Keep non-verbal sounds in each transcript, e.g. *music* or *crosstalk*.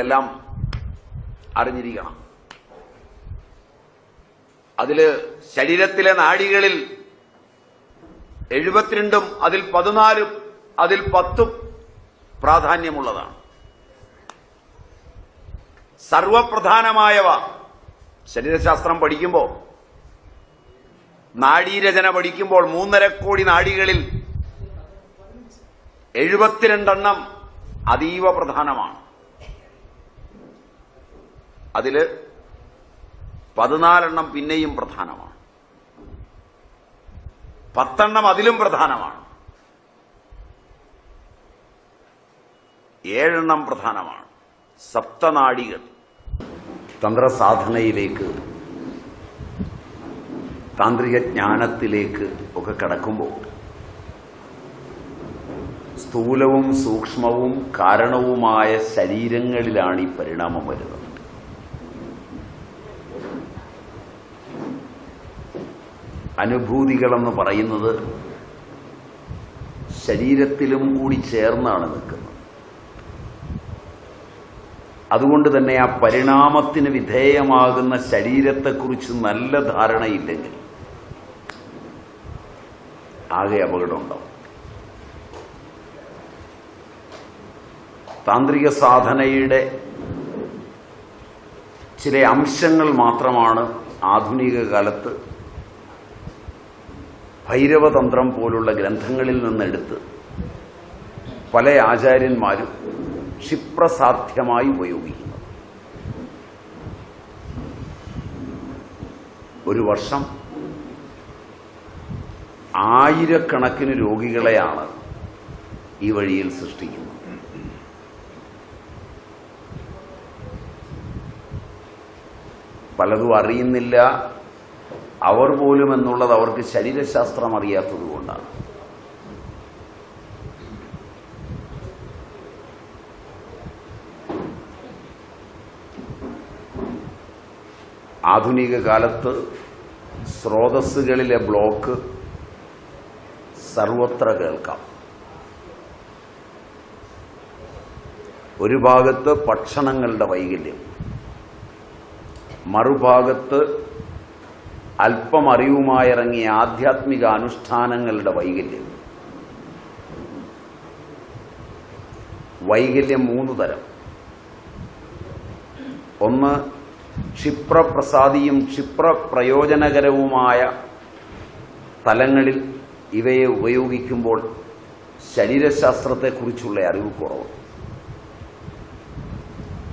ഇതെല്ലാം അറിഞ്ഞിരിക്കണം. അതിൽ ശരീരത്തിലെ നാഡികളിൽ എഴുപത്തിരണ്ടും അതിൽ പതിനാലും അതിൽ പത്തും പ്രാധാന്യമുള്ളതാണ്. സർവപ്രധാനമായവ ശരീരശാസ്ത്രം പഠിക്കുമ്പോൾ നാഡീരചന പഠിക്കുമ്പോൾ മൂന്നര കോടി നാഡികളിൽ എഴുപത്തിരണ്ടെണ്ണം അതീവ പ്രധാനമാണ്. അതിൽ പതിനാലെണ്ണം പിന്നെയും പ്രധാനമാണ്. പത്തെണ്ണം അതിലും പ്രധാനമാണ്. ഏഴെണ്ണം പ്രധാനമാണ്. സപ്തനാഡികൾ തന്ത്രസാധനയിലേക്ക് താന്ത്രിക ജ്ഞാനത്തിലേക്ക് ഒക്കെ കടക്കുമ്പോൾ സ്ഥൂലവും സൂക്ഷ്മവും കാരണവുമായ ശരീരങ്ങളിലാണ് ഈ പരിണാമം വരുന്നത്. അനുഭൂതികളെന്ന് പറയുന്നത് ശരീരത്തിലും കൂടി ചേർന്നാണ് നിൽക്കുന്നത്. അതുകൊണ്ട് തന്നെ ആ പരിണാമത്തിന് വിധേയമാകുന്ന ശരീരത്തെക്കുറിച്ച് നല്ല ധാരണയില്ലെങ്കിൽ ആകെ അപകടമുണ്ടാവും. താന്ത്രിക സാധനയുടെ ചില അംശങ്ങൾ മാത്രമാണ് ആധുനിക കാലത്ത് ഭൈരവതന്ത്രം പോലുള്ള ഗ്രന്ഥങ്ങളിൽ നിന്നെടുത്ത് പല ആചാര്യന്മാരും ക്ഷിപ്രസാധ്യമായി ഉപയോഗിക്കുന്നു. ഒരു വർഷം ആയിരക്കണക്കിന് രോഗികളെയാണ് ഈ വഴിയിൽ സൃഷ്ടിക്കുന്നത്. പലതും അറിയുന്നില്ല അവർ പോലും എന്നുള്ളത് അവർക്ക് ശരീരശാസ്ത്രം അറിയാത്തത് കൊണ്ടാണ്. ആധുനിക കാലത്ത് സ്രോതസ്സുകളിലെ ബ്ലോക്ക് സർവത്ര കേൾക്കാം. ഒരു ഭാഗത്ത് ഭക്ഷണങ്ങളുടെ വൈകല്യം മറുഭാഗത്ത് അല്പം അറിവുമായിറങ്ങിയ ആധ്യാത്മിക അനുഷ്ഠാനങ്ങളുടെ വൈകല്യം. വൈകല്യം മൂന്ന് തരം. ഒന്ന് ക്ഷിപ്രപ്രസാദിയും ക്ഷിപ്രപ്രയോജനകരവുമായ തലങ്ങളിൽ ഇവയെ ഉപയോഗിക്കുമ്പോൾ ശരീരശാസ്ത്രത്തെക്കുറിച്ചുള്ള അറിവ് കുറവ്.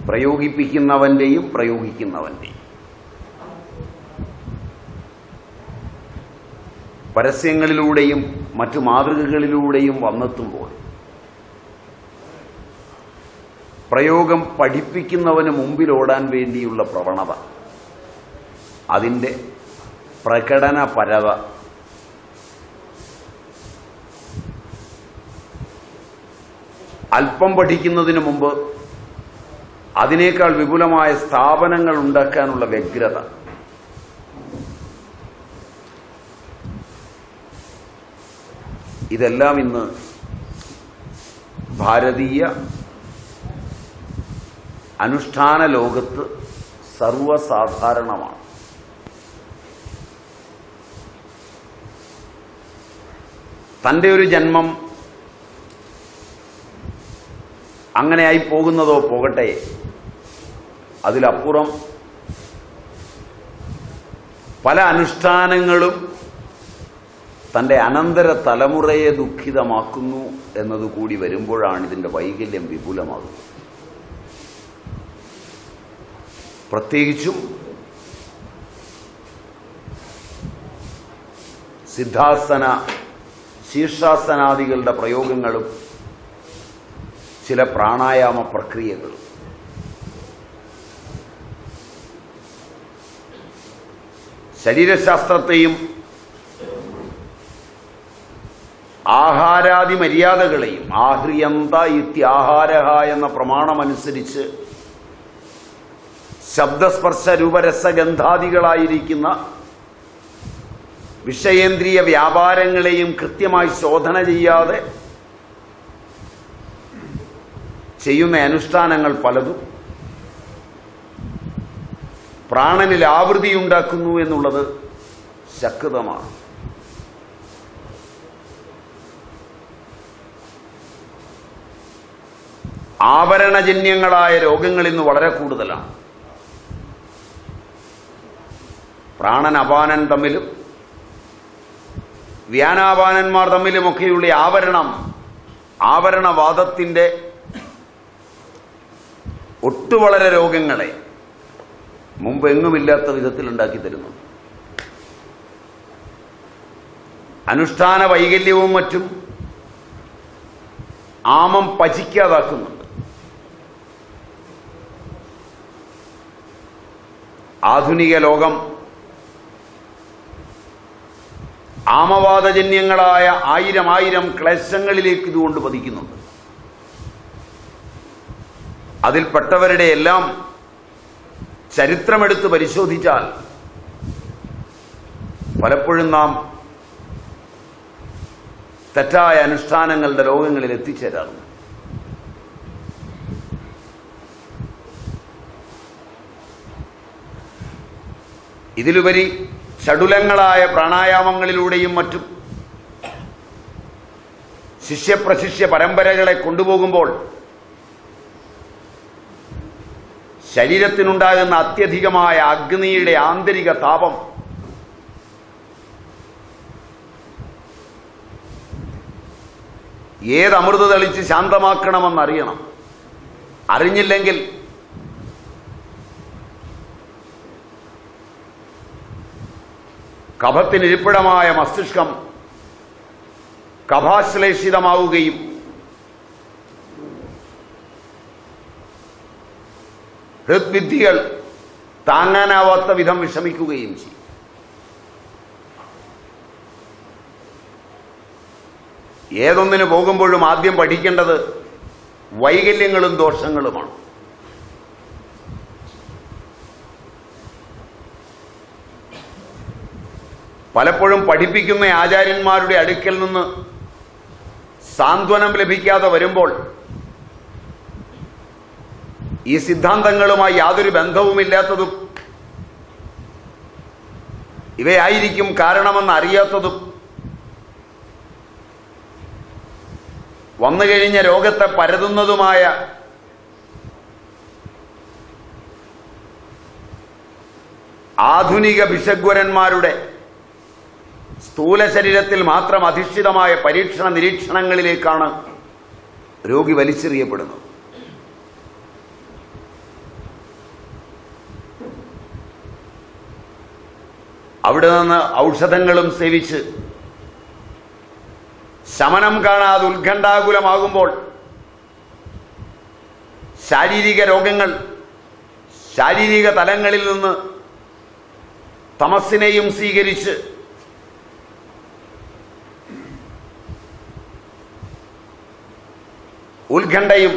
പ്രയോഗിപ്പിക്കുന്നവന്റെയും പ്രയോഗിക്കുന്നവന്റെയും. പരസ്യങ്ങളിലൂടെയും മറ്റു മാതൃകകളിലൂടെയും വന്നെത്തുമ്പോൾ പ്രയോഗം പഠിപ്പിക്കുന്നവന് മുമ്പിലോടാൻ വേണ്ടിയുള്ള പ്രവണത അതിന്റെ പ്രകടനപരത അല്പം പഠിക്കുന്നതിന് മുമ്പ് അതിനേക്കാൾ വിപുലമായ സ്ഥാപനങ്ങൾ ഉണ്ടാക്കാനുള്ള വ്യഗ്രത ഇതെല്ലാം ഇന്ന് ഭാരതീയ അനുഷ്ഠാന ലോകത്ത് സർവസാധാരണമാണ് തന്റെ ഒരു ജന്മം അങ്ങനെയായി പോകുന്നതോ പോകട്ടെ അതിലപ്പുറം പല അനുഷ്ഠാനങ്ങളും തന്റെ അനന്തര തലമുറയെ ദുഃഖിതമാക്കുന്നു എന്നതുകൂടി വരുമ്പോഴാണ് ഇതിന്റെ വൈകല്യം വിപുലമാകുന്നത്. പ്രത്യേകിച്ചും സിദ്ധാസന ശീർഷാസനാദികളുടെ പ്രയോഗങ്ങളും ചില പ്രാണായാമ പ്രക്രിയകളും. ശരീരശാസ്ത്രത്തെയും ആഹാരാദി മര്യാദകളെയും ആഹ്രിയന്ത ഇത്യാഹാരഹ എന്ന പ്രമാണമനുസരിച്ച് ശബ്ദസ്പർശ രൂപരസഗന്ധാദികളായിരിക്കുന്ന വിഷയേന്ദ്രിയ വ്യാപാരങ്ങളെയും കൃത്യമായി ശോധന ചെയ്യാതെ ചെയ്യുന്ന അനുഷ്ഠാനങ്ങൾ പലതും പ്രാണനിൽ ആവൃത്തി ഉണ്ടാക്കുന്നു എന്നുള്ളത് ശക്തമാണ്. ആവരണജന്യങ്ങളായ രോഗങ്ങൾ ഇന്ന് വളരെ കൂടുതലാണ്. പ്രാണൻ അപാനൻ തമ്മിലും വ്യാനാപാനന്മാർ തമ്മിലുമൊക്കെയുള്ള ആവരണം ആവരണവാദത്തിന്റെ ഒട്ടുവളരെ രോഗങ്ങളെ മുമ്പ് എങ്ങുമില്ലാത്ത വിധത്തിൽ ഉണ്ടാക്കി തരുന്നു. അനുഷ്ഠാന വൈകല്യവും മറ്റും ആമം പചിക്കാതാക്കുന്നുണ്ട് ആധുനിക ലോകം. ആമവാദജന്യങ്ങളായ ആയിരം ആയിരം ക്ലേശങ്ങളിലേക്ക് ഇതുകൊണ്ട് പതിക്കുന്നുണ്ട്. അതിൽപ്പെട്ടവരുടെ എല്ലാം ചരിത്രമെടുത്ത് പരിശോധിച്ചാൽ പലപ്പോഴും നാം തെറ്റായ അനുഷ്ഠാനങ്ങളുടെ ലോകങ്ങളിൽ എത്തിച്ചേരാറുണ്ട്. ഇതിലുപരി ചടുലങ്ങളായ പ്രാണായാമങ്ങളിലൂടെയും മറ്റും ശിഷ്യപ്രശിഷ്യ പരമ്പരകളെ കൊണ്ടുപോകുമ്പോൾ ശരീരത്തിനുണ്ടാകുന്ന അത്യധികമായ അഗ്നിയുടെ ആന്തരിക താപം ഏത് അമൃത തെളിച്ച് ശാന്തമാക്കണമെന്നറിയണം. അറിഞ്ഞില്ലെങ്കിൽ കഫത്തിനിരിപ്പിടമായ മസ്തിഷ്കം കഫാശ്ലേഷിതമാവുകയും ഹൃദ്വിദ്യകൾ താങ്ങാനാവാത്ത വിധം വിഷമിക്കുകയും ചെയ്യും. ഏതൊന്നിനു പോകുമ്പോഴും ആദ്യം പഠിക്കേണ്ടത് വൈകല്യങ്ങളും ദോഷങ്ങളുമാണ്. പലപ്പോഴും പഠിപ്പിക്കുന്ന ആചാര്യന്മാരുടെ അടുക്കൽ നിന്ന് സാന്ത്വനം ലഭിക്കാതെ വരുമ്പോൾ ഈ സിദ്ധാന്തങ്ങളുമായി യാതൊരു ബന്ധവുമില്ലാത്തതും ഇവയായിരിക്കും കാരണമെന്ന് അറിയാത്തതും വന്നു കഴിഞ്ഞ രോഗത്തെ പരതുന്നതുമായ ആധുനിക ഭിഷഗ്വരന്മാരുടെ സ്ഥൂല ശരീരത്തിൽ മാത്രം അധിഷ്ഠിതമായ പരീക്ഷണ നിരീക്ഷണങ്ങളിലേക്കാണ് രോഗി വലിച്ചെറിയപ്പെടുന്നത്. അവിടെ നിന്ന് ഔഷധങ്ങളും സേവിച്ച് ശമനം കാണാതെ ഉത്കണ്ഠാകുലമാകുമ്പോൾ ശാരീരിക രോഗങ്ങൾ ശാരീരിക തലങ്ങളിൽ നിന്ന് തമസ്സിനെയും സ്വീകരിച്ച് ഉത്കണ്ഠയും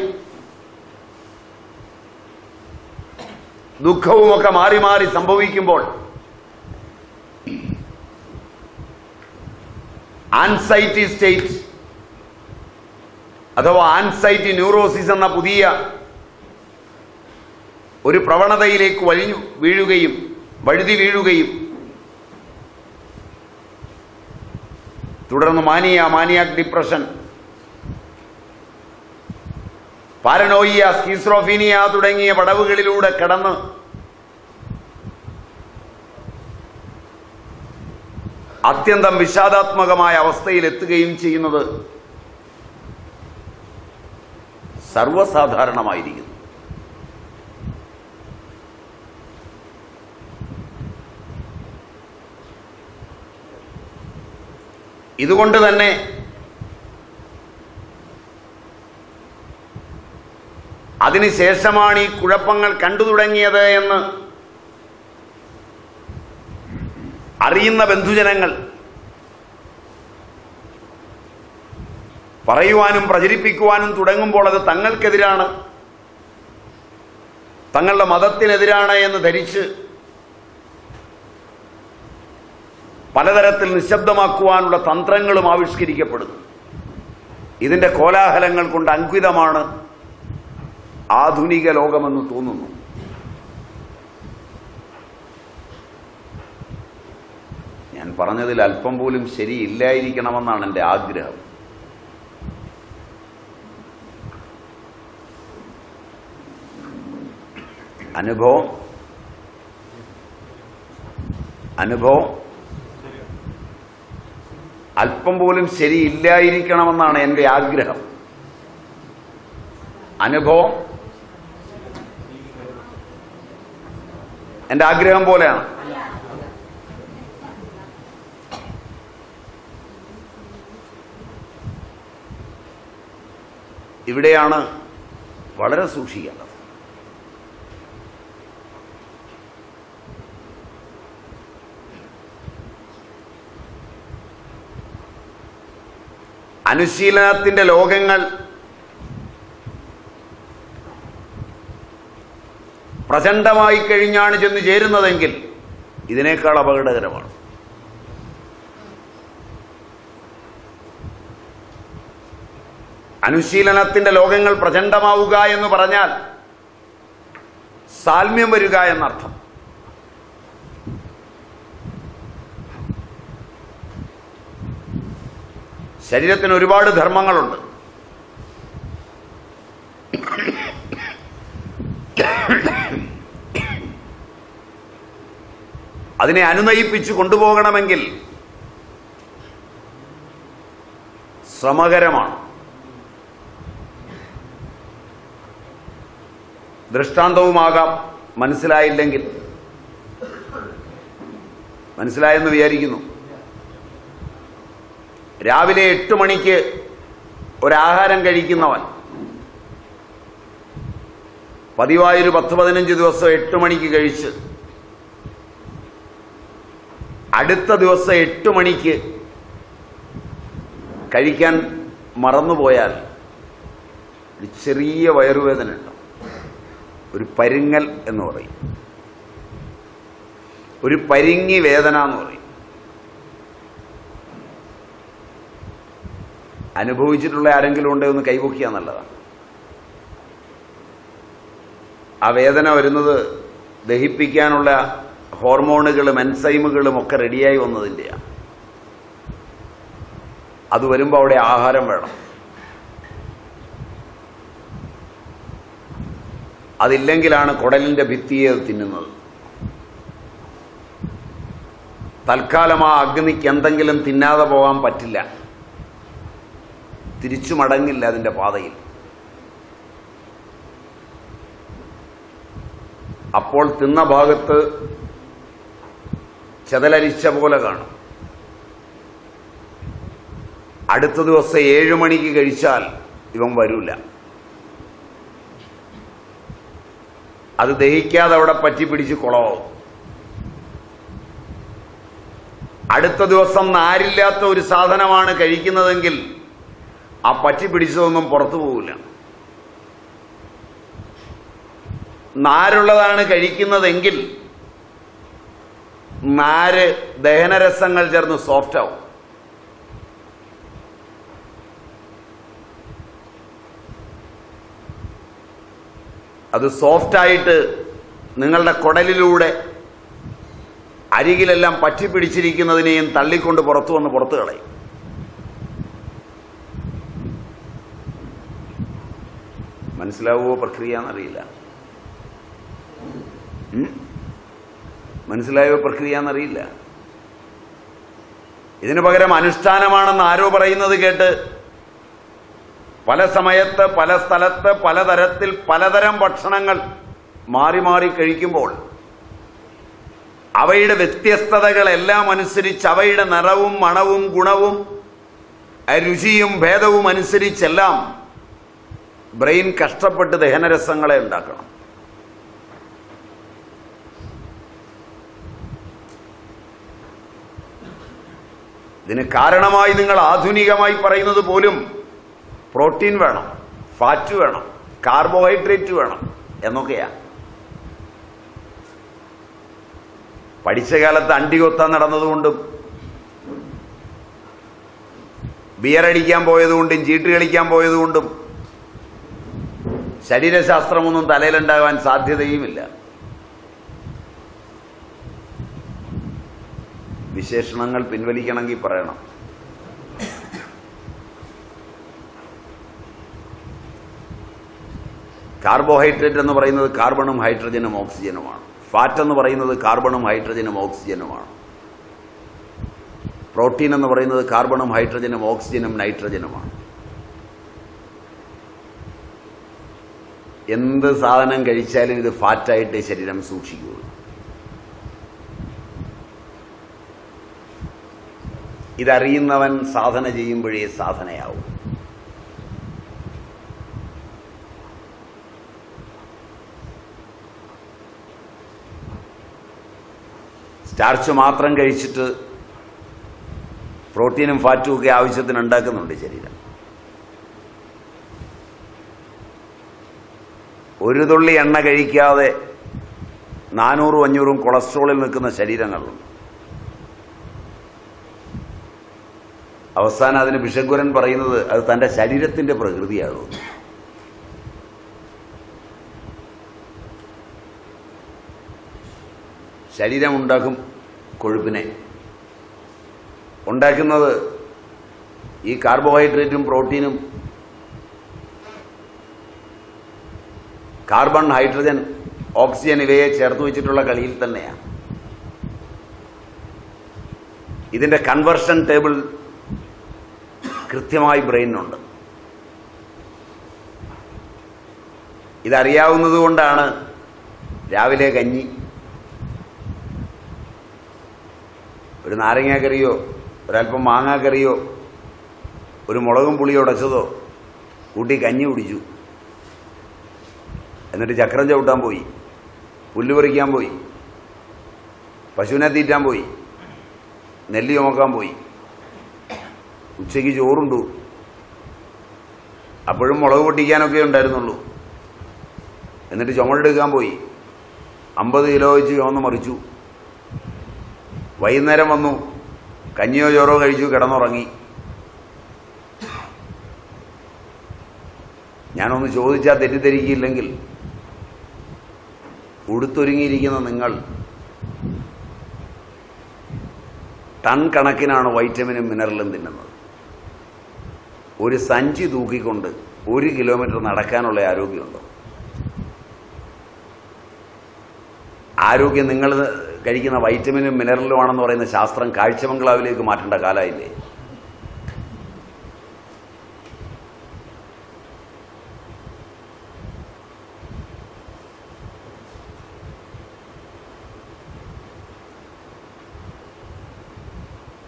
ദുഃഖവുമൊക്കെ മാറി മാറി സംഭവിക്കുമ്പോൾ ആൻസൈറ്റി സ്റ്റേറ്റ് അഥവാ ആൻസൈറ്റി ന്യൂറോസിസ് എന്ന പുതിയ ഒരു പ്രവണതയിലേക്ക് വഴിഞ്ഞു വീഴുകയും വഴുതി വീഴുകയും തുടർന്ന് mania maniac depression paranoia schizophrenia തുടങ്ങിയ പടവുകളിലൂടെ കടന്ന് അത്യന്തം വിഷാദാത്മകമായ അവസ്ഥയിൽ എത്തുകയും ചെയ്യുന്നത് സർവസാധാരണമായിരിക്കുന്നു ഇതുകൊണ്ട് തന്നെ അതിനുശേഷമാണ് ഈ കുഴപ്പങ്ങൾ കണ്ടു തുടങ്ങിയത് എന്ന് അറിയുന്ന ബന്ധുജനങ്ങൾ പറയുവാനും പ്രചരിപ്പിക്കുവാനും തുടങ്ങുമ്പോൾ അത് തങ്ങൾക്കെതിരാണ്. തങ്ങളുടെ മതത്തിനെതിരാണ് എന്ന് ധരിച്ച് പലതരത്തിൽ നിശബ്ദമാക്കുവാനുള്ള തന്ത്രങ്ങളും ആവിഷ്കരിക്കപ്പെടുന്നു. ഇതിന്റെ കോലാഹലങ്ങൾ കൊണ്ട് അങ്കുതമാണ് ആധുനിക ലോകമെന്ന് തോന്നുന്നു. ഞാൻ പറഞ്ഞതിൽ അല്പം പോലും ശരിയില്ലായിരിക്കണമെന്നാണ് എന്റെ ആഗ്രഹം. അനുഭവം? അനുഭവം? അല്പം പോലും ശരിയില്ലായിരിക്കണമെന്നാണ് എന്റെ ആഗ്രഹം. അനുഭവം? എന്റെ ആഗ്രഹം പോലെയാണ്. ഇവിടെയാണ് വളരെ സൂക്ഷിക്കേണ്ടത്. അനുശീലനത്തിന്റെ ലോകങ്ങൾ പ്രചണ്ഡമായി കഴിഞ്ഞാണ് ചെന്ന് ചേരുന്നതെങ്കിൽ ഇതിനേക്കാൾ അപകടകരമാണ്. അനുശീലനത്തിന്റെ ലോകങ്ങൾ പ്രചണ്ഡമാവുക എന്ന് പറഞ്ഞാൽ സാൽമ്യം വരിക എന്നർത്ഥം. ശരീരത്തിന് ഒരുപാട് ധർമ്മങ്ങളുണ്ട്. *coughs* അതിനെ അനുനയിപ്പിച്ച് കൊണ്ടുപോകണമെങ്കിൽ ശ്രമകരമാണ്. ദൃഷ്ടാന്തവുമാകാം. മനസ്സിലായില്ലെങ്കിൽ. മനസ്സിലായെന്ന് വിചാരിക്കുന്നു. രാവിലെ എട്ട് മണിക്ക് ഒരാഹാരം കഴിക്കുന്നവൻ പതിവായൊരു പത്ത് പതിനഞ്ച് ദിവസം എട്ട് മണിക്ക് കഴിച്ച്. അടുത്ത ദിവസം എട്ട് മണിക്ക് കഴിക്കാൻ മറന്നുപോയാൽ ഒരു ചെറിയ വയറുവേദന ഉണ്ടാവും. ഒരു പരുങ്ങൽ എന്ന് പറയും. ഒരു പരിങ്ങി വേദന എന്ന് പറയും. അനുഭവിച്ചിട്ടുള്ള ആരെങ്കിലും ഉണ്ടോ ഒന്ന് കൈപൊക്കിയാ നല്ലതാണ്. ആ വേദന വരുന്നത് ദഹിപ്പിക്കാനുള്ള ഹോർമോണുകളും എൻസൈമുകളും ഒക്കെ റെഡിയായി വന്നതിന്റെയാണ് അത് വരുമ്പോൾ അവിടെ ആഹാരം വേണം. അതില്ലെങ്കിലാണ് കുടലിന്റെ ഭിത്തിയെ അത് തിന്നുന്നത്. തൽക്കാലം ആ അഗ്നിക്ക് എന്തെങ്കിലും തിന്നാതെ പോകാൻ പറ്റില്ല. തിരിച്ചു മടങ്ങില്ല അതിന്റെ പാതയിൽ. അപ്പോൾ തിന്ന ഭാഗത്ത് ചെതലരിച്ച പോലെ കാണും. അടുത്ത ദിവസം ഏഴു മണിക്ക് കഴിച്ചാൽ ഇവൻ വരൂല. അത് ദഹിക്കാതെ അവിടെ പറ്റി പിടിച്ച് കുളമാവും അടുത്ത ദിവസം നാരില്ലാത്ത ഒരു സാധനമാണ് കഴിക്കുന്നതെങ്കിൽ ആ പറ്റി പിടിച്ചതൊന്നും പുറത്തു പോകില്ല നാരുള്ളതാണ് കഴിക്കുന്നതെങ്കിൽ നാര് ദഹനരസങ്ങൾ ചേർന്ന് സോഫ്റ്റ് ആവും അത് സോഫ്റ്റായിട്ട് നിങ്ങളുടെ കുടലിലൂടെ അരികിലെല്ലാം പറ്റിപ്പിടിച്ചിരിക്കുന്നതിനെയും തള്ളിക്കൊണ്ട് പുറത്തു വന്ന് പുറത്തു കളയും മനസ്സിലാവുമോ പ്രക്രിയ എന്നറിയില്ല? മനസ്സിലായോ പ്രക്രിയ എന്നറിയില്ല. ഇതിനു പകരം അനുഷ്ഠാനമാണെന്ന് ആരോ പറയുന്നത് കേട്ട് പല സമയത്ത് പല സ്ഥലത്ത് പലതരത്തിൽ പലതരം ഭക്ഷണങ്ങൾ മാറി മാറി കഴിക്കുമ്പോൾ അവയുടെ വ്യത്യസ്തതകളെല്ലാം അനുസരിച്ച് അവയുടെ നിറവും മണവും ഗുണവും രുചിയും ഭേദവും അനുസരിച്ചെല്ലാം ബ്രെയിൻ കഷ്ടപ്പെട്ട് ദഹനരസങ്ങളെ ഉണ്ടാക്കണം. ഇതിന് കാരണമായി നിങ്ങൾ ആധുനികമായി പറയുന്നത് പോലും പ്രോട്ടീൻ വേണം ഫാറ്റ് വേണം കാർബോഹൈഡ്രേറ്റ് വേണം എന്നൊക്കെയാ. പഠിച്ച കാലത്ത് അണ്ടി കൊത്താൻ നടന്നതുകൊണ്ടും ബിയറടിക്കാൻ പോയതുകൊണ്ടും ചീട്ട് കളിക്കാൻ പോയതുകൊണ്ടും ശരീരശാസ്ത്രമൊന്നും തലയിലുണ്ടാകാൻ സാധ്യതയുമില്ല. വിശേഷണങ്ങൾ പിൻവലിക്കണമെങ്കിൽ പറയണം. കാർബോഹൈഡ്രേറ്റ് എന്ന് പറയുന്നത് കാർബണും ഹൈഡ്രജനും ഓക്സിജനുമാണ്. ഫാറ്റ് എന്ന് പറയുന്നത് കാർബണും ഹൈഡ്രജനും ഓക്സിജനുമാണ്. പ്രോട്ടീൻ എന്ന് പറയുന്നത് കാർബണും ഹൈഡ്രജനും ഓക്സിജനും നൈട്രജനുമാണ്. എന്ത് സാധനം കഴിച്ചാലും ഇത് ഫാറ്റായിട്ട് ശരീരം സൂക്ഷിക്കുകയുള്ളൂ ഇതറിയുന്നവൻ സാധന ചെയ്യുമ്പോഴേ സാധനയാവും. സ്റ്റാർച്ച് മാത്രം കഴിച്ചിട്ട് പ്രോട്ടീനും ഫാറ്റും ഒക്കെ ആവശ്യത്തിന് ഉണ്ടാക്കുന്നുണ്ട് ശരീരം. ഒരു തുള്ളി എണ്ണ കഴിക്കാതെ നാനൂറും അഞ്ഞൂറും കൊളസ്ട്രോളിൽ നിൽക്കുന്ന ശരീരങ്ങളുണ്ട്. അവസാനം അതിന് ബിഷഗുരൻ പറയുന്നത് അത് തന്റെ ശരീരത്തിന്റെ പ്രകൃതിയാണ്? ശരീരം ഉണ്ടാക്കും കൊഴുപ്പിനെ. ഉണ്ടാക്കുന്നത് ഈ കാർബോഹൈഡ്രേറ്റും പ്രോട്ടീനും കാർബൺ ഹൈഡ്രജൻ ഓക്സിജൻ ഇവയെ ചേർത്ത് വെച്ചിട്ടുള്ള കളിയിൽ തന്നെയാണ്. ഇതിന്റെ കൺവെർഷൻ ടേബിൾ കൃത്യമായി ബ്രെയിനുണ്ട് ഇതറിയാവുന്നത് കൊണ്ടാണ് രാവിലെ കഞ്ഞി. ഒരു നാരങ്ങാക്കറിയോ ഒരല്പം മാങ്ങാക്കറിയോ ഒരു മുളകും പുളി ഉടച്ചതോ കൂട്ടി കഞ്ഞി കുടിച്ചു. എന്നിട്ട് ചക്രം ചവിട്ടാൻ പോയി. പുല്ല് പറിക്കാൻ പോയി. പശുവിനെ തീറ്റാൻ പോയി. നെല്ല് ചുമക്കാൻ പോയി. ഉച്ചയ്ക്ക് ചോറുണ്ടു. അപ്പോഴും മുളക് പൊട്ടിക്കാനൊക്കെ ഉണ്ടായിരുന്നുള്ളൂ. എന്നിട്ട് ചുമടെടുക്കാൻ പോയി. അമ്പത് കിലോ വെച്ച് ചുമന്ന് മറിച്ചു. വൈകുന്നേരം വന്നു. കഞ്ഞിയോ ചോറോ കഴിച്ചു കിടന്നുറങ്ങി. ഞാനൊന്ന് ചോദിച്ചാൽ തെറ്റിദ്ധരിക്കില്ലെങ്കിൽ ഉടുത്തൊരുങ്ങിയിരിക്കുന്ന നിങ്ങൾ ടൺ കണക്കിനാണ് വൈറ്റമിനും മിനറലും തിന്നുന്നത്. ഒരു സഞ്ചി തൂക്കിക്കൊണ്ട് ഒരു കിലോമീറ്റർ നടക്കാനുള്ള ആരോഗ്യമുണ്ടോ? ആരോഗ്യം നിങ്ങൾ കഴിക്കുന്ന വൈറ്റമിനും മിനറലുമാണെന്ന് പറയുന്ന ശാസ്ത്രം കാഴ്ചബംഗ്ലാവിലേക്ക് മാറ്റേണ്ട കാലമായില്ലേ?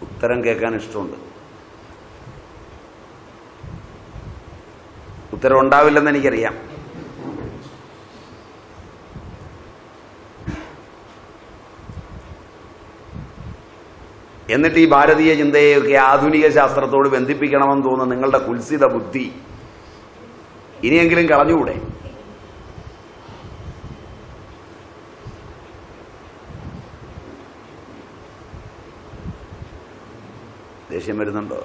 ഉത്തരം കേൾക്കാൻ ഇഷ്ടമുണ്ട്. ഉത്തരം ഉണ്ടാവില്ലെന്ന് എനിക്കറിയാം. എന്നിട്ട് ഈ ഭാരതീയ ചിന്തയെയൊക്കെ ആധുനിക ശാസ്ത്രത്തോട് ബന്ധിപ്പിക്കണമെന്ന് തോന്നുന്ന നിങ്ങളുടെ കുൽസിത ബുദ്ധി ഇനിയെങ്കിലും കളഞ്ഞുകൂടെ? ദേഷ്യം വരുന്നുണ്ടോ?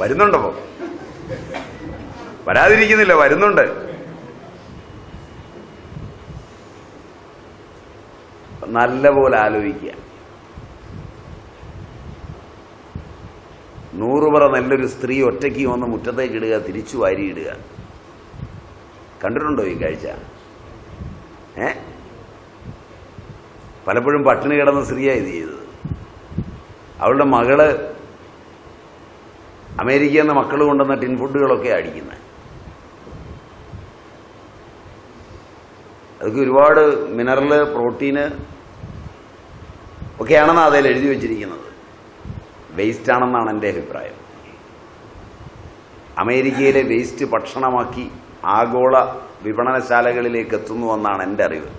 വരുന്നുണ്ടോ വരാതിരിക്കുന്നില്ല വരുന്നുണ്ട്. നല്ല പോലെ ആലോചിക്കുക നൂറുപറ നല്ലൊരു സ്ത്രീ ഒറ്റയ്ക്ക് വന്ന് മുറ്റത്തേക്ക് ഇടുക തിരിച്ചു വാരിയിടുക കണ്ടിട്ടുണ്ടോ ഈ കാഴ്ച? ഏ? പലപ്പോഴും പട്ടിണി കിടന്ന സ്ത്രീയാണ് ഇത് ചെയ്തത്. അവളുടെ മകൾ അമേരിക്കയിൽ നിന്ന് മക്കൾ കൊണ്ടുവന്ന ടിൻ ഫുഡുകളൊക്കെ അടിക്കുന്നത് അതൊക്കെ ഒരുപാട് മിനറൽ പ്രോട്ടീന് ഒക്കെയാണെന്നാണ് അതിൽ എഴുതി വെച്ചിരിക്കുന്നത്. വേസ്റ്റ് ആണെന്നാണ് എന്റെ അഭിപ്രായം. അമേരിക്കയിലെ വേസ്റ്റ് ഭക്ഷണമാക്കി ആഗോള വിപണനശാലകളിലേക്ക് എത്തുന്നുവെന്നാണ് എന്റെ അറിവ്.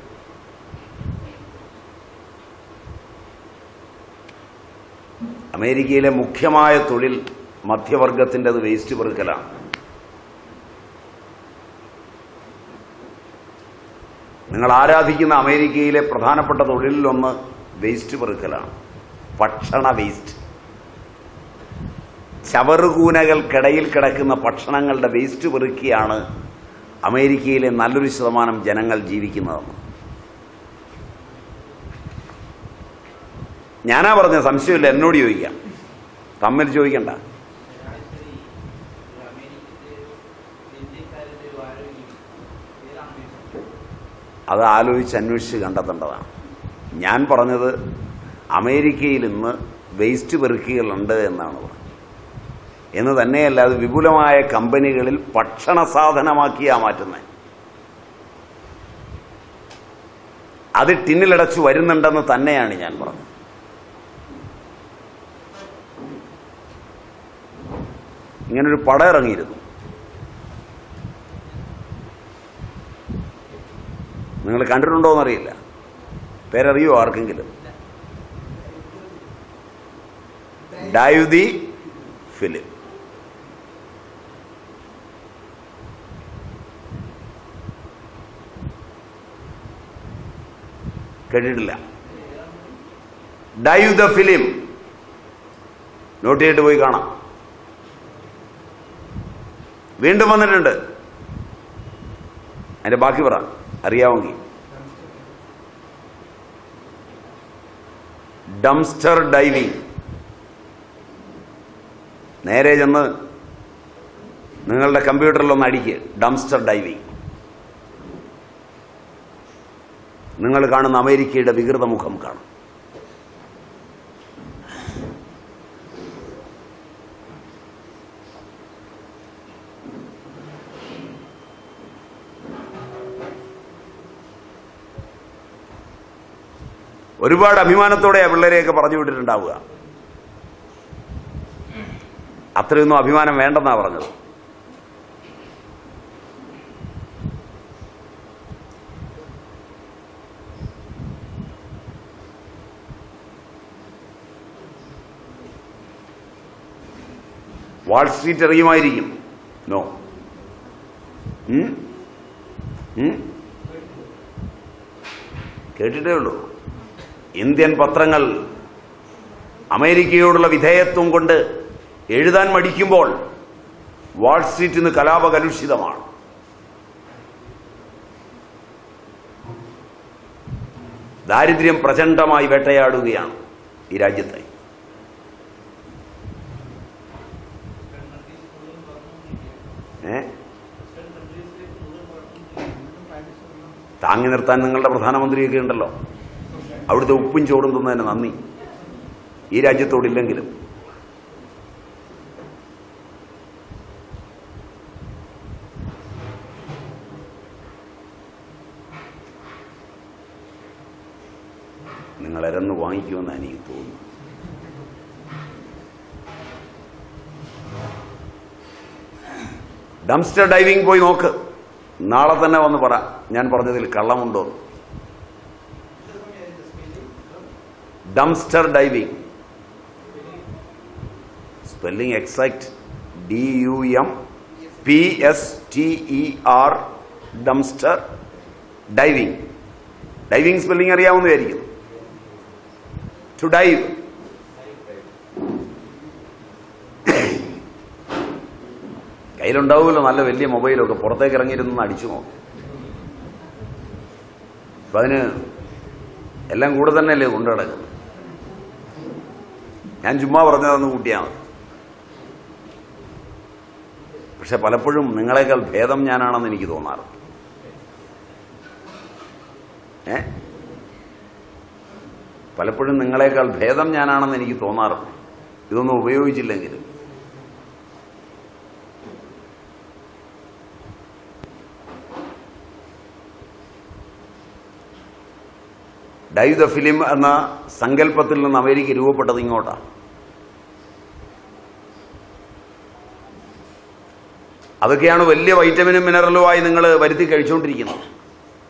അമേരിക്കയിലെ മുഖ്യമായ തൊഴിൽ മധ്യവർഗത്തിന്റെത് വേസ്റ്റ് പെറുക്കലാണ്. നിങ്ങൾ ആരാധിക്കുന്ന അമേരിക്കയിലെ പ്രധാനപ്പെട്ട തൊഴിലിലൊന്ന് വേസ്റ്റ് പെറുക്കലാണ്. ഭക്ഷണ വേസ്റ്റ്. ചവറുകൂനകൾക്കിടയിൽ കിടക്കുന്ന ഭക്ഷണങ്ങളുടെ വേസ്റ്റ് പെറുക്കിയാണ് അമേരിക്കയിലെ നല്ലൊരു ശതമാനം ജനങ്ങൾ ജീവിക്കുന്നതെന്ന്. ഞാനാ പറഞ്ഞ സംശയമില്ല എന്നോട് ചോദിക്കാം. തമ്മിൽ ചോദിക്കണ്ട ശരാശരി ഒരു അമേരിക്കയിലെ ഇന്ത്യക്കാരുടെ ഒരു ആരോഗ്യം ഏതാണ് അമേരിക്ക അത് ആലോചിച്ച് അന്വേഷിച്ച് കണ്ടെത്തേണ്ടതാണ്. ഞാൻ പറഞ്ഞത് അമേരിക്കയിൽ ഇന്ന് വേസ്റ്റ് പെറുക്കികളുണ്ട് എന്നാണ് പറഞ്ഞത്. എന്ന് തന്നെയല്ല അത് വിപുലമായ കമ്പനികളിൽ ഭക്ഷണ സാധനമാക്കിയാ മാറ്റുന്നത് അത് ടിന്നിലടച്ച് വരുന്നുണ്ടെന്ന് തന്നെയാണ് ഞാൻ പറഞ്ഞത്. ഇങ്ങനൊരു പടം ഇറങ്ങിയിരുന്നു. നിങ്ങൾ കണ്ടിട്ടുണ്ടോ എന്നറിയില്ല പേരറിയോ ആർക്കെങ്കിലും? Dive the film. കേട്ടിട്ടില്ല. Dive the film. നോട്ട് ചെയ്തിട്ട് പോയി കാണാം. വീണ്ടും വന്നിട്ടുണ്ട്. അതിന്റെ ബാക്കി പറ. അറിയാമെങ്കിൽ ഡംസ്റ്റർ ഡൈവിംഗ് നേരെ ചെന്ന് നിങ്ങളുടെ കമ്പ്യൂട്ടറിലൊന്ന് അടിക്കുക ഡംസ്റ്റർ ഡൈവിംഗ് നിങ്ങൾ കാണുന്ന അമേരിക്കയുടെ വികൃത മുഖം കാണും. ഒരുപാട് അഭിമാനത്തോടെ ആ പിള്ളേരെയൊക്കെ പറഞ്ഞു വിട്ടിട്ടുണ്ടാവുക. അത്രയൊന്നും അഭിമാനം വേണ്ടെന്നാ പറഞ്ഞത്. വാൾസ്ട്രീറ്റ് അറിയുമായിരിക്കും നോ? കേട്ടിട്ടേ ഉള്ളൂ. ഇന്ത്യൻ പത്രങ്ങൾ അമേരിക്കയോടുള്ള വിധേയത്വം കൊണ്ട് എഴുതാൻ മടിക്കുമ്പോൾ വാൾ സ്ട്രീറ്റ് ഇന്ന് കലാപകലുഷിതമാണ്. ദാരിദ്ര്യം പ്രചണ്ഡമായി വേട്ടയാടുകയാണ് ഈ രാജ്യത്തെ. താങ്ങി നിർത്താൻ നിങ്ങളുടെ പ്രധാനമന്ത്രിയൊക്കെ ഉണ്ടല്ലോ. അവിടുത്തെ ഉപ്പും ചോറും തിന്നതിന് നന്ദി. ഈ രാജ്യത്തോടില്ലെങ്കിലും. നിങ്ങൾ ഇരന്ന് വാങ്ങിക്കുമെന്ന് എനിക്ക് തോന്നുന്നു. ഡംസ്റ്റർ ഡൈവിംഗ് പോയി നോക്ക്. നാളെ തന്നെ വന്ന് പറ. ഞാൻ പറഞ്ഞതിൽ കള്ളമുണ്ടോ എന്ന്. Dumpster diving spelling exact D U M P S T E R dumpster diving diving spelling അറിയാവുന്നതായിരിക്കും. To dive കയ്യിലുണ്ടാവുമല്ലോ നല്ല വലിയ മൊബൈലൊക്കെ പുറത്തേക്ക് ഇറങ്ങിയിരുന്ന് അടിച്ചു നോക്കും. അപ്പൊ അതിന് എല്ലാം കൂടെ തന്നെയല്ലേ കൊണ്ടു കിടക്കുന്നത് ഞാൻ ചുമ്മാ പറഞ്ഞതെന്ന് കൂട്ടിയാൽ പക്ഷെ പലപ്പോഴും നിങ്ങളെക്കാൾ ഭേദം ഞാനാണെന്ന് എനിക്ക് തോന്നാറ്. ഏ? പലപ്പോഴും നിങ്ങളെക്കാൾ ഭേദം ഞാനാണെന്ന് എനിക്ക് തോന്നാറുണ്ട് ഇതൊന്നും ഉപയോഗിച്ചില്ലെങ്കിലും. ഡൈവ് ദ ഫിലിം എന്ന സങ്കല്പത്തിൽ നിന്ന് അമേരിക്ക രൂപപ്പെട്ടത് ഇങ്ങോട്ടാണ് അതൊക്കെയാണ് വലിയ വൈറ്റമിനും മിനറലുമായി നിങ്ങൾ വരുത്തി കഴിച്ചുകൊണ്ടിരിക്കുന്നത്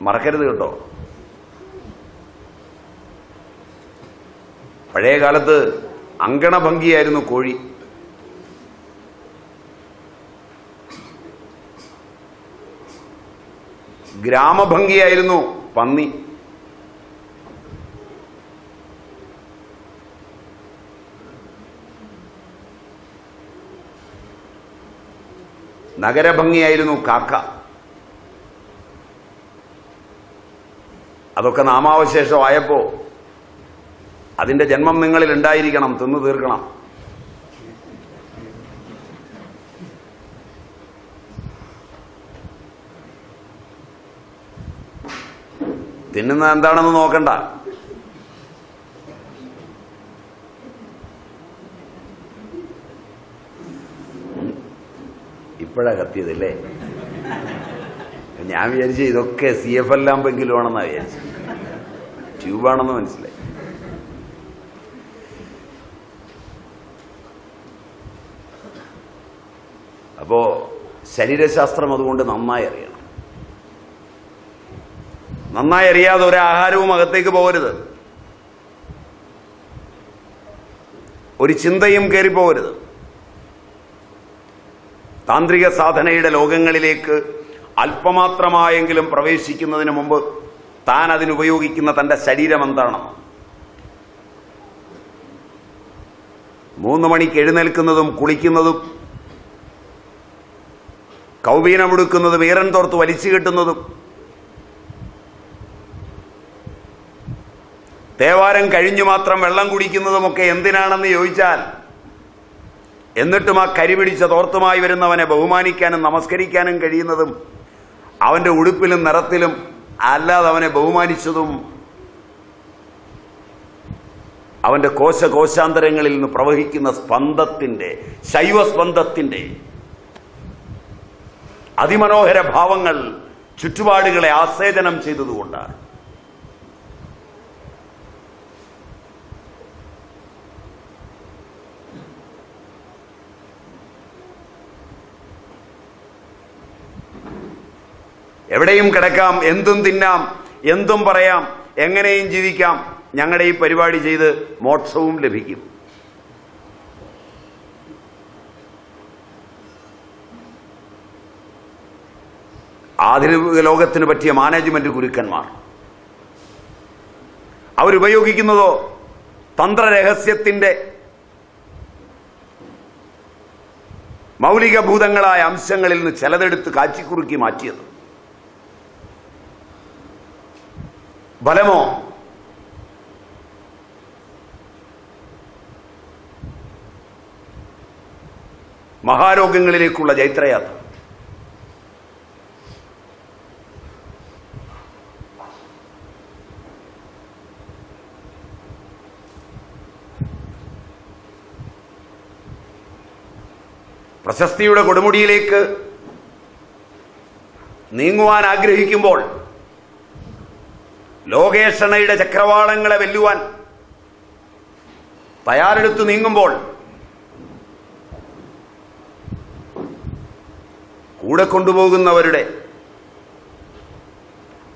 മറക്കരുത് കേട്ടോ. പഴയ കാലത്ത് അങ്കണഭംഗിയായിരുന്നു കോഴി. ഗ്രാമഭംഗിയായിരുന്നു പന്നി. നഗരഭംഗിയായിരുന്നു കാക്ക. അതൊക്കെ നാമാവശേഷമായപ്പോ അതിന്റെ ജന്മം നിങ്ങളിൽ ഉണ്ടായിരിക്കണം തിന്നു തീർക്കണം. തിന്നുന്നത് എന്താണെന്ന് നോക്കണ്ട. ഇപ്പോഴാ കത്തിയതല്ലേ? ഞാൻ വിചാരിച്ചു ഇതൊക്കെ സി എഫ് എല്ലാം ആകുമ്പെങ്കിലും ആണെന്നാ വിചാരിച്ചു. ട്യൂബാണെന്ന് മനസ്സിലായി. അപ്പോ ശരീരശാസ്ത്രം അതുകൊണ്ട് നന്നായി അറിയണം. നന്നായി അറിയാതെ ഒരു ആഹാരവും അകത്തേക്ക് പോകരുത്. ഒരു ചിന്തയും കയറിപ്പോകരുത് താന്ത്രിക സാധനയുടെ ലോകങ്ങളിലേക്ക് അല്പമാത്രമായെങ്കിലും പ്രവേശിക്കുന്നതിന് മുമ്പ് താൻ അതിനുപയോഗിക്കുന്ന തന്റെ ശരീരം എന്താണ്? മൂന്ന് മണിക്ക് എഴുന്നേൽക്കുന്നതും കുളിക്കുന്നതും കൗബീനമെടുക്കുന്നതും ഈറൻ തോർത്ത് വലിച്ചു കെട്ടുന്നതും തേവാരം കഴിഞ്ഞു മാത്രം വെള്ളം കുടിക്കുന്നതുമൊക്കെ എന്തിനാണെന്ന് ചോദിച്ചാൽ എന്നിട്ടും ആ കരിപിടിച്ച തോർത്തുമായി വരുന്നവനെ ബഹുമാനിക്കാനും നമസ്കരിക്കാനും കഴിയുന്നതും അവന്റെ ഉടുപ്പിലും നിറത്തിലും അല്ലാതെ അവനെ ബഹുമാനിച്ചതും അവന്റെ കോശ കോശാന്തരങ്ങളിൽ നിന്ന് പ്രവഹിക്കുന്ന സ്പന്ദത്തിന്റെ ശൈവസ്പന്ദത്തിന്റെ അതിമനോഹര ഭാവങ്ങൾ ചുറ്റുപാടുകളെ ആസേചനം ചെയ്തതുകൊണ്ടാണ്. എവിടെയും കിടക്കാം എന്തും തിന്നാം എന്തും പറയാം എങ്ങനെയും ജീവിക്കാം. ഞങ്ങളുടെ ഈ പരിപാടി ചെയ്ത് മോക്ഷവും ലഭിക്കും. ആധുനിക ലോകത്തിന് പറ്റിയ മാനേജ്മെന്റ് ഗുരുക്കന്മാർ. അവരുപയോഗിക്കുന്നതോ തന്ത്രരഹസ്യത്തിന്റെ മൗലികഭൂതങ്ങളായ അംശങ്ങളിൽ നിന്ന് ചിലതെടുത്ത് കാച്ചിക്കുറുക്കി മാറ്റിയത്. ഫലമോ മഹാരോഗങ്ങളിലേക്കുള്ള ജൈത്രയാത്ര. പ്രശസ്തിയുടെ കൊടുമുടിയിലേക്ക് നീങ്ങുവാൻ ആഗ്രഹിക്കുമ്പോൾ ലോകേഷണയുടെ ചക്രവാളങ്ങളെ വെല്ലുവാൻ തയ്യാറെടുത്ത് നീങ്ങുമ്പോൾ കൂടെ കൊണ്ടുപോകുന്നവരുടെ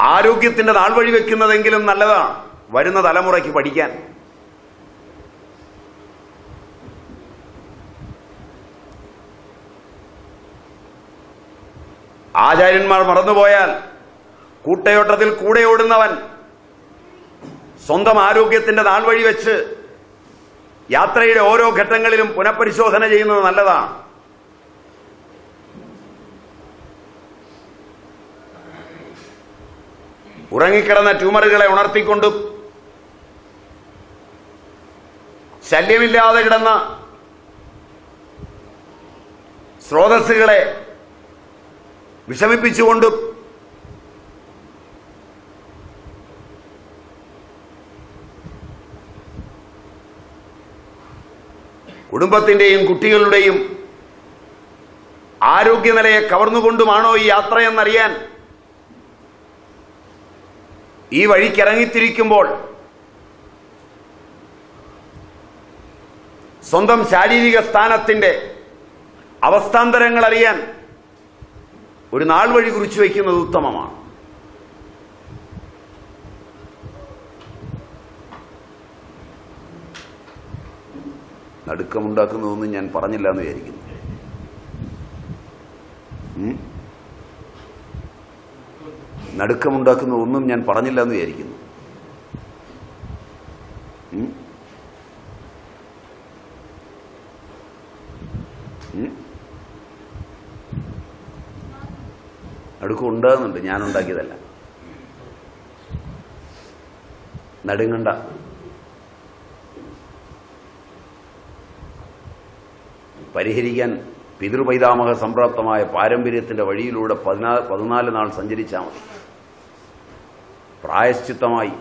ആരോഗ്യത്തിന്റെ നാൾ വഴി വെക്കുന്നതെങ്കിലും നല്ലതാണ് വരുന്ന തലമുറയ്ക്ക് പഠിക്കാൻ. ആചാര്യന്മാർ മറന്നുപോയാൽ കൂട്ടയോട്ടത്തിൽ കൂടെ ഓടുന്നവൻ സ്വന്തം ആരോഗ്യത്തിന്റെ നാൾ വഴി വെച്ച് യാത്രയുടെ ഓരോ ഘട്ടങ്ങളിലും പുനഃപരിശോധന ചെയ്യുന്നത് നല്ലതാണ്. ഉറങ്ങിക്കിടന്ന ട്യൂമറുകളെ ഉണർത്തിക്കൊണ്ടും ശല്യമില്ലാതെ കിടന്ന സ്രോതസ്സുകളെ വിഷമിപ്പിച്ചുകൊണ്ടും കുടുംബത്തിന്റെയും കുട്ടികളുടെയും ആരോഗ്യനിലയെ കവർന്നുകൊണ്ടുമാണോ ഈ യാത്രയെന്നറിയാൻ ഈ വഴിക്കിറങ്ങിത്തിരിക്കുമ്പോൾ സ്വന്തം ശാരീരിക സ്ഥാനത്തിന്റെ അവസ്ഥാന്തരങ്ങൾ അറിയാൻ ഒരു നാൾ വഴി കുറിച്ചു വയ്ക്കുന്നത് ഉത്തമമാണ്. നടുക്കമുണ്ടാക്കുന്നതൊന്നും ഞാൻ പറഞ്ഞില്ല എന്ന് വിചാരിക്കുന്നു. നടുക്കമുണ്ടാക്കുന്ന ഒന്നും ഞാൻ പറഞ്ഞില്ല എന്ന് വിചാരിക്കുന്നു. നടുക്കം ഉണ്ടാകുന്നുണ്ട് ഞാൻ ഉണ്ടാക്കിയതല്ല നെടുങ്കണ്ട പരിഹരിക്കാൻ പിതൃപൈതാമഹ സംപ്രാപ്തമായ പാരമ്പര്യത്തിന്റെ വഴിയിലൂടെ പതിനാ പതിനാല് നാൾ സഞ്ചരിച്ചാൽ മതി. പ്രായശ്ചിത്തമായി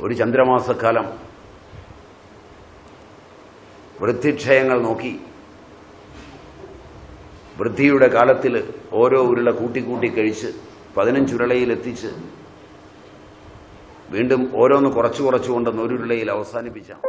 ഒരു ചന്ദ്രമാസക്കാലം വൃദ്ധിക്ഷയങ്ങൾ നോക്കി വൃദ്ധിയുടെ കാലത്തിൽ ഓരോ ഉരുള കൂട്ടിക്കൂട്ടി കഴിച്ച് പതിനഞ്ചുരുളയിലെത്തിച്ച് വീണ്ടും ഓരോന്ന് കുറച്ചു കുറച്ചുകൊണ്ടെന്ന് ഒരു ഉരുളയിൽ അവസാനിപ്പിച്ചാൽ